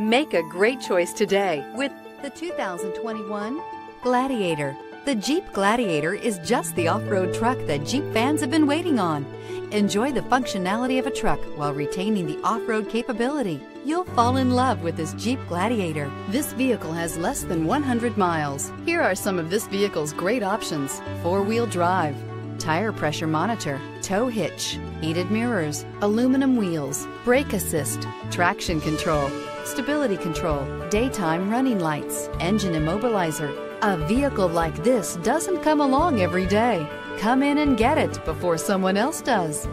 Make a great choice today with the 2021 Gladiator. The Jeep Gladiator is just the off-road truck that Jeep fans have been waiting on. Enjoy the functionality of a truck while retaining the off-road capability. You'll fall in love with this Jeep Gladiator. This vehicle has less than 100 miles. Here are some of this vehicle's great options. Four-wheel drive, tire pressure monitor, tow hitch, heated mirrors, aluminum wheels, brake assist, traction control, stability control, daytime running lights, engine immobilizer. A vehicle like this doesn't come along every day. Come in and get it before someone else does.